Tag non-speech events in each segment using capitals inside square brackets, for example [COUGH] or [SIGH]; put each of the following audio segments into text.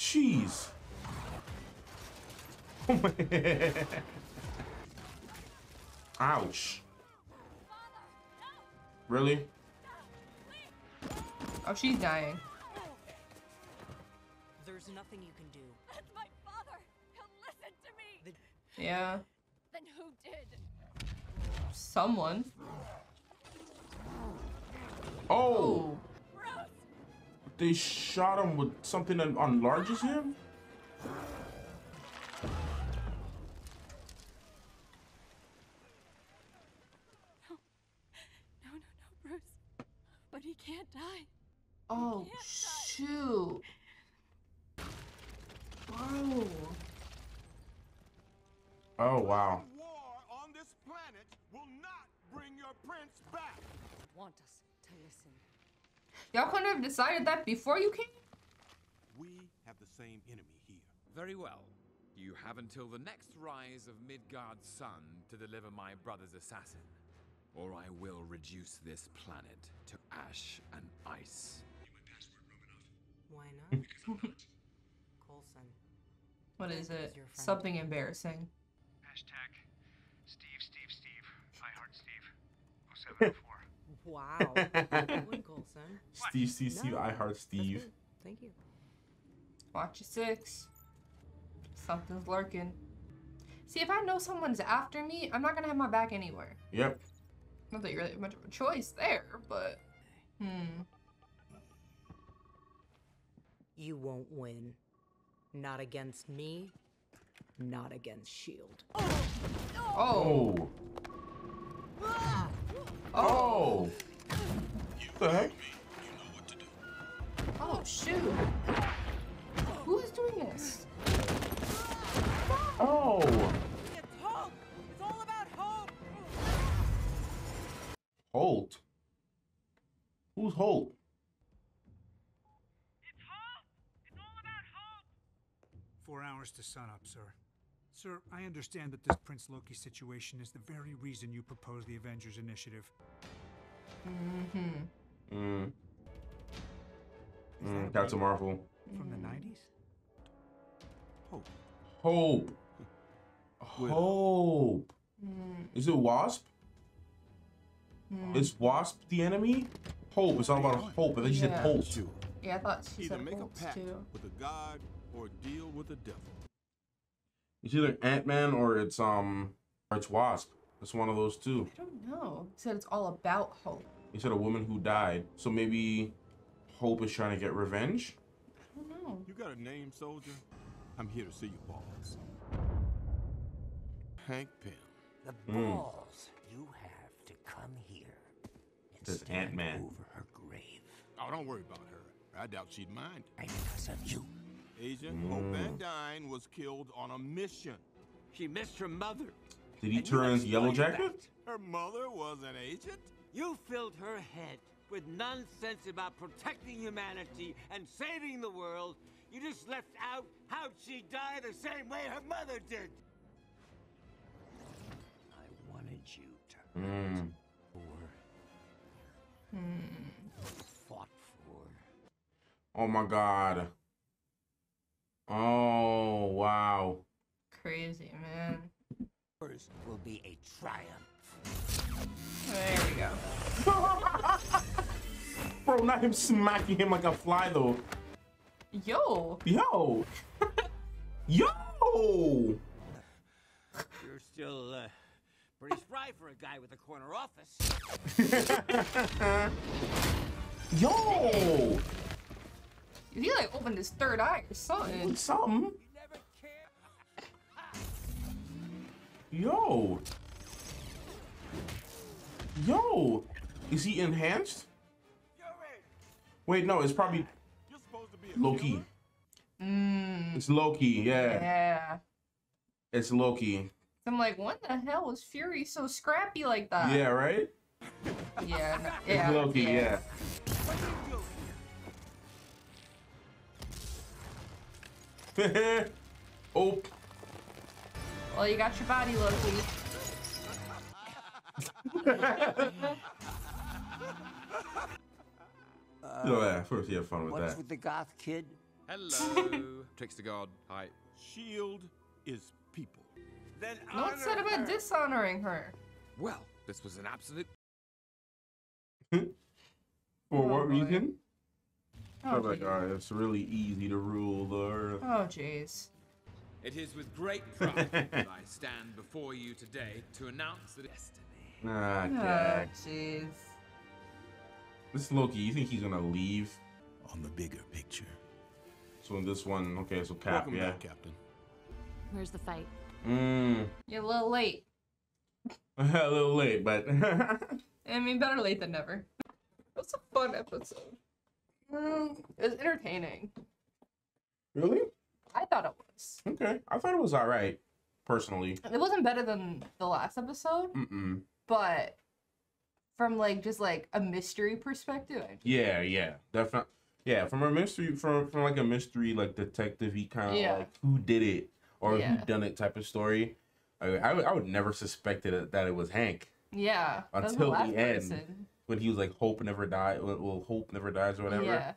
Jeez. Ouch. Really? Oh, she's dying. There's nothing you can do. That's my father. He'll listen to me. Yeah. Then who did? Someone. Oh, Oh. Bruce! they shot him with something that enlarges him? No, no, no, Bruce. But he can't die. Oh, shoot. Whoa. Oh, wow. War on this planet will not bring your prince back. Want us to listen. Y'all couldn't have decided that before you came? We have the same enemy here. Very well. You have until the next rise of Midgard's sun to deliver my brother's assassin, or I will reduce this planet to ash and ice. Why not? [LAUGHS] Coulson. What is it? Something embarrassing. Hashtag Steve, Steve, Steve. I heart Steve. 0704. [LAUGHS] Wow. Good [LAUGHS] one, Coulson. Steve, Steve, Steve, No, I heart Steve. Thank you. Watch your six. Something's lurking. See, if I know someone's after me, I'm not gonna have my back anywhere. Yep. Not that you really have much of a choice there, but hmm. You won't win. Not against me. Not against Shield. Oh. Oh. Oh. The heck? Oh shoot. Who is doing this? Oh. It's hope. It's all about hope. Holt. Who's Holt? It's hope! It's all about hope! Four hours to sunup, sir. Sir, I understand that this Prince Loki situation is the very reason you proposed the Avengers Initiative. Mm-hmm. Mm. Mm, that Captain Marvel. from the 90s? Hope. Hope. Hope. Mm. Is it Wasp? Mm. Is Wasp the enemy? Hope. It's all about hope. I think you said Yeah. Holt. Two. Yeah, I thought she Either said make a pact too. with a god or deal with the devil. It's either Ant Man or it's um or it's Wasp. It's one of those two. I don't know. He said it's all about hope. He said a woman who died. So maybe Hope is trying to get revenge. I don't know. You got a name, soldier? I'm here to see you balls. Hank Pym. The Mm. balls you have to come here and Says stand Ant-Man. over her grave. Oh, don't worry about her. I doubt she'd mind. And because of you, Agent Hope Van Dyne was killed on a mission. she missed her mother. Did he And you turn his Yellow exploited Jacket? Her mother was an agent? You filled her head with nonsense about protecting humanity and saving the world. You just left out how'd she died the same way her mother did. I wanted you to Mm. for fought for. Oh my god. Oh wow. Crazy, man. Yours will be a triumph. There we go. [LAUGHS] Bro, not him smacking him like a fly though. Yo. Yo. [LAUGHS] Yo. You're still uh, pretty spry for a guy with a corner office. [LAUGHS] Yo. He like opened his third eye or something. Something. You never care. Yo. Yo. Is he enhanced? Wait, no, it's probably You're supposed to be a Loki. Mmm. It's Loki, yeah. Yeah. It's Loki. I'm like, what the hell was Fury so scrappy like that? Yeah, right? Yeah. no- It's yeah. Loki, yeah. What [LAUGHS] oh, Well, you got your body, Loki. [LAUGHS] oh yeah, first he had fun with What's that. with the goth kid? Hello, [LAUGHS] Trickster God. Hi. Shield is people. Then No one said honor about her. dishonoring her. Well, this was an absolute For Oh, what boy. reason? Oh, I'm like, alright, it's really easy to rule the earth. Oh, jeez. It is with great pride [LAUGHS] that I stand before you today to announce the destiny. Nah, Oh, jeez. This Loki, you think he's gonna leave? On the bigger picture. So in this one, okay, so Cap, Welcome yeah. back, Captain. Where's the fight? Mmm. You're a little late. [LAUGHS] a little late, but [LAUGHS] I mean, better late than never. It was a fun episode. Mm, it was entertaining. really? I thought it was. Okay, I thought it was all right, personally. It wasn't better than the last episode, Mm-mm. but from like just like a mystery perspective, I- Yeah, yeah, definitely. Yeah, from a mystery, from from like a mystery, like detective, he kind of Yeah. like who did it or Yeah. who done it type of story. I, I, would- I would never suspected it, that it was Hank yeah, that was Until the last end. person. When he was like Hope never die. Well, Hope never dies or whatever. Yeah,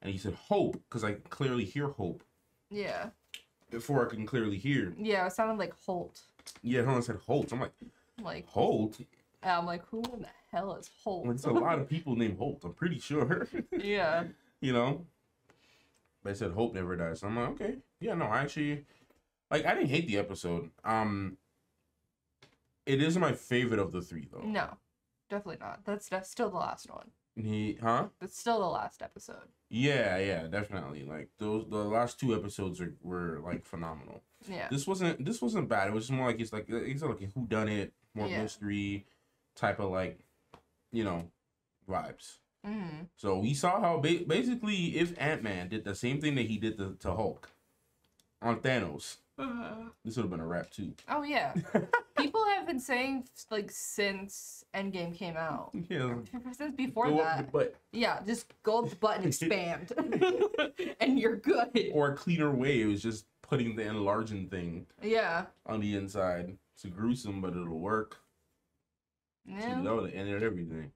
And he said Hope because I clearly hear Hope yeah, before I can clearly hear. yeah. It sounded like Holt. Yeah, someone said Holt. I'm like Like Holt. I'm like, who in the hell is Holt? There's a lot of people named Holt. I'm pretty sure. [LAUGHS] yeah, you know. They said Hope never dies. So I'm like, okay, yeah, no, I actually, like, I didn't hate the episode. Um, it isn't my favorite of the three though. no, definitely not. That's that's still the last one. He, huh? That's still the last episode. Yeah, yeah, definitely. Like those, the last two episodes are, were like phenomenal. Yeah, This wasn't, this wasn't bad. It was more like it's like it's like a who done it, more Yeah. mystery, type of like, you know, vibes. mm. So we saw how ba- basically if Ant Man did the same thing that he did to, to Hulk on Thanos, Uh-huh. this would have been a wrap too. Oh yeah, [LAUGHS] people have been saying like since Endgame came out, [LAUGHS] yeah. since before Go that. But. Yeah, just go up the button, expand, [LAUGHS] and you're good. Or a cleaner way, it was just putting the enlarging thing Yeah, on the inside. It's gruesome, but it'll work. Yeah. that would have ended everything.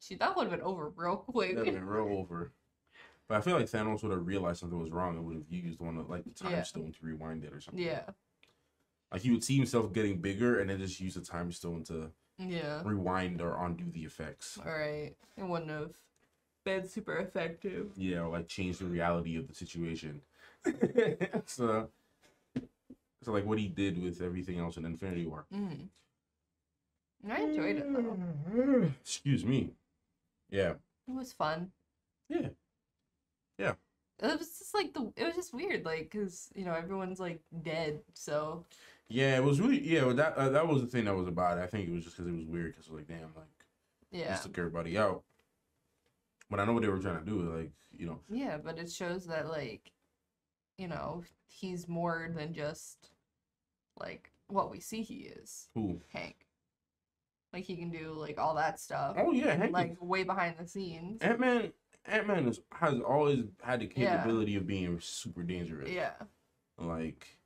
See, that would have been over real quick. That would have been real over. But I feel like Thanos would have realized something was wrong and would have used one of like the time Yeah. stone to rewind it or something. Yeah, Like he would see himself getting bigger and then just use the time stone to yeah. rewind or undo the effects. All right, it wouldn't have been super effective. Yeah, or like change the reality of the situation. [LAUGHS] so, so like what he did with everything else in Infinity War. Mm. I enjoyed it though. Excuse me. Yeah. It was fun. Yeah. It was just like the. It was just weird, like, cause you know everyone's like dead, so Yeah, it was really yeah. Well, that uh, that was the thing that was about it. I think it was just because it was weird. Because like, damn, like yeah, just took everybody out. But I know what they were trying to do. Like, you know, yeah. But it shows that like, you know, he's more than just like what we see he is, who? Hank. Like he can do like all that stuff. Oh yeah, Hank. like way behind the scenes. Ant Man. Ant Man has always had the Yeah. capability of being super dangerous. Yeah. Like,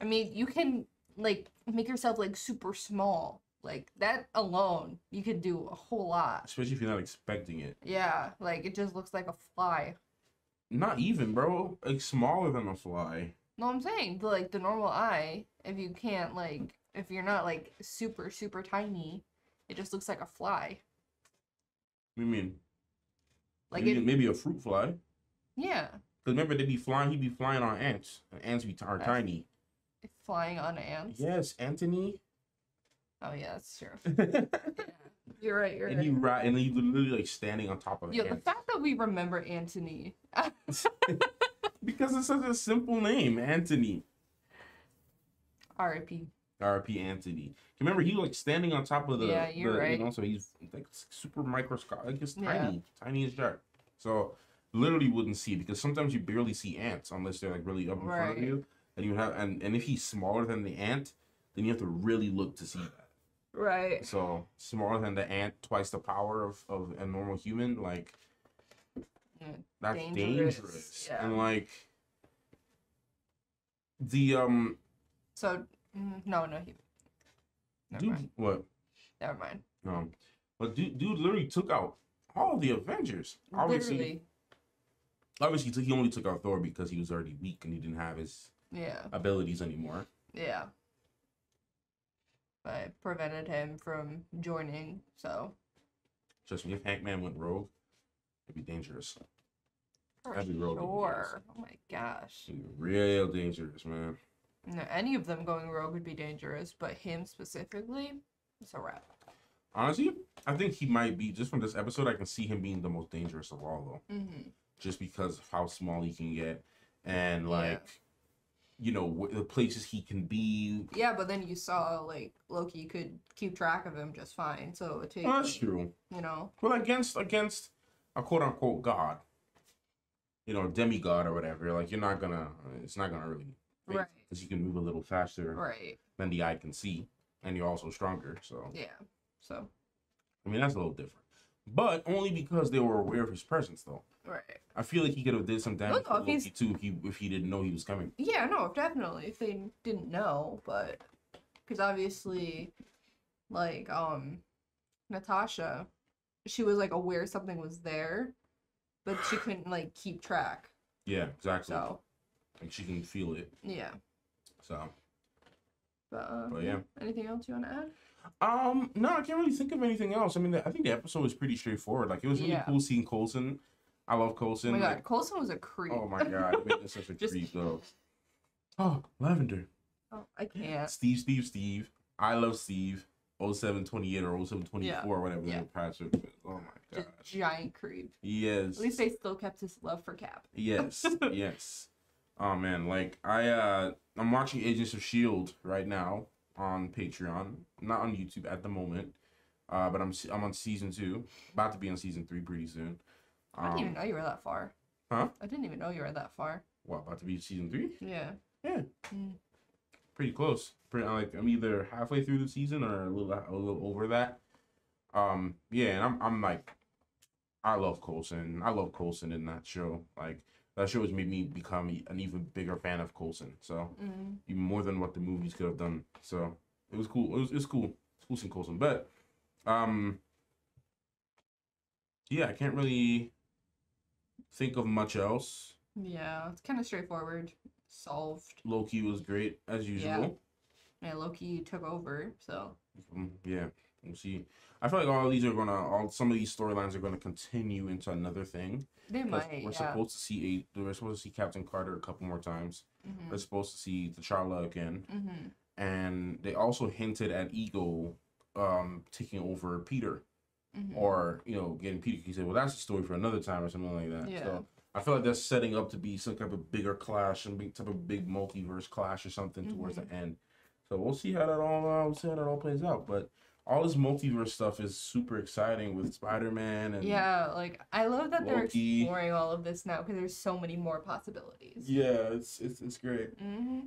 I mean, you can like make yourself like super small. Like that alone, you could do a whole lot. especially if you're not expecting it. Yeah, like it just looks like a fly. Not even, bro. Like smaller than a fly. No, I'm saying the, like the normal eye, if you can't like if you're not like super super tiny, it just looks like a fly. What do you mean? Like maybe, it, maybe a fruit fly. yeah, Because remember, they'd be flying. He'd be flying on ants. And ants be are tiny. flying on ants. Yes, Anthony. Oh yeah, that's true. [LAUGHS] You're right. You're and he right. right, and he literally like standing on top of Yo, the ants. fact that we remember Anthony. [LAUGHS] because it's such a simple name, Anthony. R.I.P. R.P. Anthony. Remember, he like standing on top of the. Yeah, you're the- right. You know, so he's like super microscopic. Like it's Yeah. tiny, tiny as shark. So literally wouldn't see because sometimes you barely see ants unless they're like really up in front of you, and you have and and if he's smaller than the ant, then you have to really look to see that. Right. So smaller than the ant, twice the power of of a normal human, like Yeah, that's dangerous, dangerous. yeah. And like the um So mm, no, no, he. Never dude, mind. what Never mind. um, but dude, dude literally took out all the Avengers. Obviously, Literally. Obviously, he only took out Thor because he was already weak and he didn't have his Yeah. abilities anymore. Yeah. But prevented him from joining, so Trust me, if Hank Man went rogue, it'd be dangerous. for That'd be sure. Oh my gosh. It'd be real dangerous, man. No, any of them going rogue would be dangerous, but him specifically, it's a wrap. Honestly, I think he might be just from this episode. I can see him being the most dangerous of all, though, Mm-hmm. just because of how small he can get and Yeah. like, you know, wh- the places he can be. Yeah, but then you saw like Loki could keep track of him just fine, so it takes Well, that's true. you know. Well, against against a quote unquote god, you know, demigod or whatever, like you're not gonna. It's not gonna really. Right. Because you can move a little faster Right. than the eye can see, and you're also stronger. So Yeah. So I mean that's a little different. But only because they were aware of his presence, though. right. I feel like he could have did some damage to if Loki too if he if he didn't know he was coming. Yeah, no, definitely. If they didn't know, but because obviously, like um, Natasha, she was like aware something was there, but she couldn't like keep track. Yeah, exactly. So Like she can feel it. yeah. So But, uh, But, yeah. Anything else you want to add? um no, I can't really think of anything else. I mean, I think the episode was pretty straightforward. Like it was really Yeah. cool seeing Coulson. I love Oh my god, like- Coulson was a creep. Oh my god, it this such a [LAUGHS] Just- creep though. Oh, Lavender. Oh, I can't. Steve, Steve, Steve. I love Steve. 0728 or 0724 Yeah, or whatever yeah. the patch is. Oh my gosh. giant creep. Yes. At least they still kept his love for Cap. Yes. [LAUGHS] yes. Oh man, like I uh I'm watching Agents of Shield right now on Patreon. Not on YouTube at the moment. Uh but I'm I'm on season 2. About to be on season 3 pretty soon. I didn't even Um, know you were that far. Huh? I didn't even know you were that far. What, about to be season 3? Yeah. Yeah. Mm. Pretty close. Pretty like I'm either halfway through the season or a little a little over that. Um yeah, and I'm I'm like I love Coulson. I love Coulson in that show. Like that show has made me become an even bigger fan of Coulson. So Mm. even more than what the movies could have done. So it was cool. It was it's cool. It's cool seeing Coulson. But um yeah, I can't really think of much else. Yeah, it's kind of straightforward. Solved. Loki was great as usual. Yeah, Loki took over, so Mm, yeah, we'll see. I feel like all these are gonna, all some of these storylines are gonna continue into another thing. they might. We're yeah. supposed to see a, we're supposed to see Captain Carter a couple more times. Mhm. We're supposed to see T'Challa again, Mhm. and they also hinted at Ego um taking over Peter, Mhm. or you know getting Peter. He said, "Well, that's a story for another time," or something like that. Yeah. So I feel like that's setting up to be some type of bigger clash, some big type of big multiverse clash or something towards Mm-hmm. the end. So we'll see how that all uh, we'll see how that all plays out. But all this multiverse stuff is super exciting with Spider Man and Yeah, like I love that they're exploring all of this now because there's so many more possibilities. yeah, it's it's it's great. hmm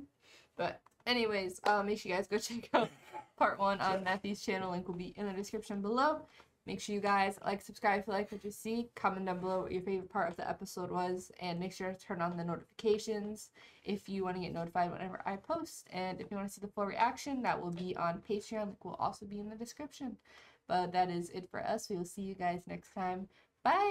But anyways, uh, make sure you guys go [LAUGHS] check out part one on Matthew's channel. Link will be in the description below. Make sure you guys like, subscribe if you like what you see. Comment down below what your favorite part of the episode was, and make sure to turn on the notifications if you want to get notified whenever I post. And if you want to see the full reaction, that will be on Patreon. Link will also be in the description. But that is it for us. We will see you guys next time. Bye.